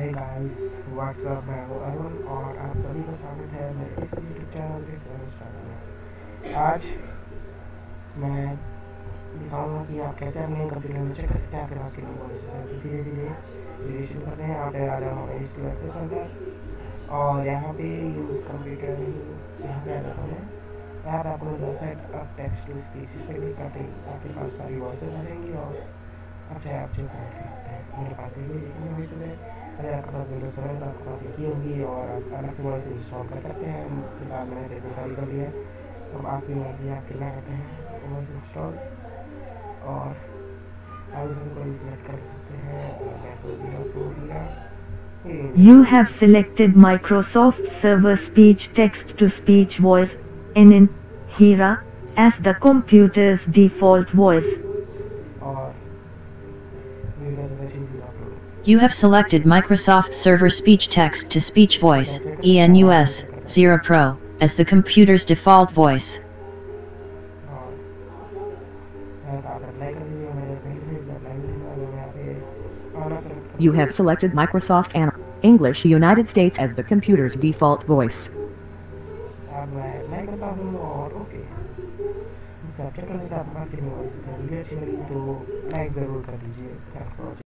Hey guys what's up मैं हूँ अरुण और आप सभी का स्वागत है मेरे इस यूट्यूब चैनल के में आज मैं दिखाऊँगा कि आप कैसे अपने कंप्यूटर में चेक कर सकते हैं, आपके पास कितनी वॉइस तो सीधे सीधे शुरू करते हैं। आप आ जाओ एच टू एक्सेस सेंटर और यहाँ पे यूज़ कंप्यूटर यहाँ पे आ जाता हूँ यहाँ पे आपको set up text to speech पर क्लिक करते ही आपके पास सारी वॉइसेस आ जाएँगी और You have selected Microsoft Server Speech Text to Speech Voice, NN, Heera, as the computer's default voice. You have selected Microsoft Server Speech Text to Speech Voice, ENUS, ZiraPro, as the computer's default voice. You have selected Microsoft and English United States as the computer's default voice. अब मैं apply करता हूँ और okay subject कर देता आपके पास कितनी voice है वीडियो अच्छी लगी तो लाइक ज़रूर कर दीजिए थैंक्स फॉर